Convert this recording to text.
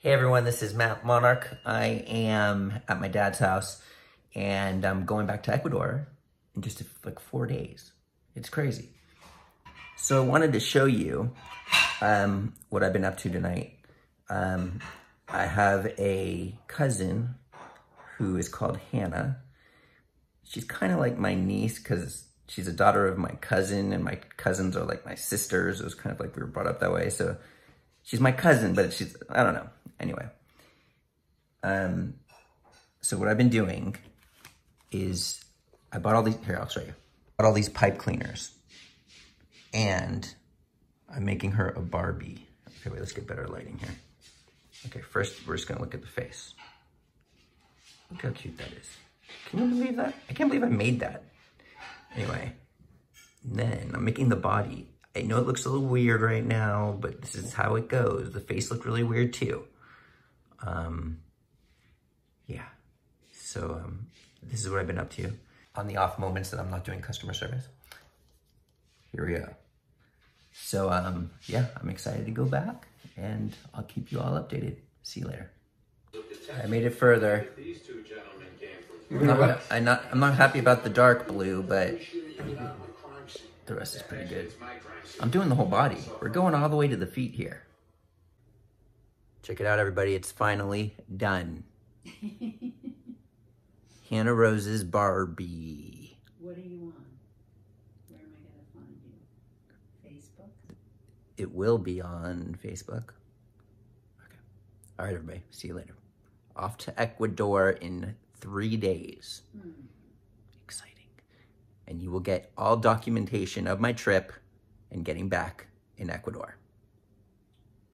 Hey everyone, this is Matt Monarch. I am at my dad's house and I'm going back to Ecuador in just like four days. It's crazy. So I wanted to show you um, what I've been up to tonight. Um, I have a cousin who is called Hannah. She's kind of like my niece because she's a daughter of my cousin and my cousins are like my sisters. It was kind of like we were brought up that way. So she's my cousin, but she's, I don't know. Anyway, um, so what I've been doing is I bought all these, here, I'll show you. Bought all these pipe cleaners and I'm making her a Barbie. Okay, wait, let's get better lighting here. Okay, first we're just gonna look at the face. Look how cute that is. Can you believe that? I can't believe I made that. Anyway, then I'm making the body. I know it looks a little weird right now, but this is how it goes. The face looked really weird too. Um, yeah, so um, this is what I've been up to on the off moments that I'm not doing customer service. Here we go. So um, yeah, I'm excited to go back and I'll keep you all updated. See you later. I made it further. I'm not, I'm not, I'm not happy about the dark blue, but the rest is pretty good. I'm doing the whole body. We're going all the way to the feet here. Check it out, everybody. It's finally done. Hannah Rose's Barbie. What do you want? Where am I going to find you? Facebook? It will be on Facebook. Okay. All right, everybody. See you later. Off to Ecuador in three days. Hmm. And you will get all documentation of my trip and getting back in Ecuador.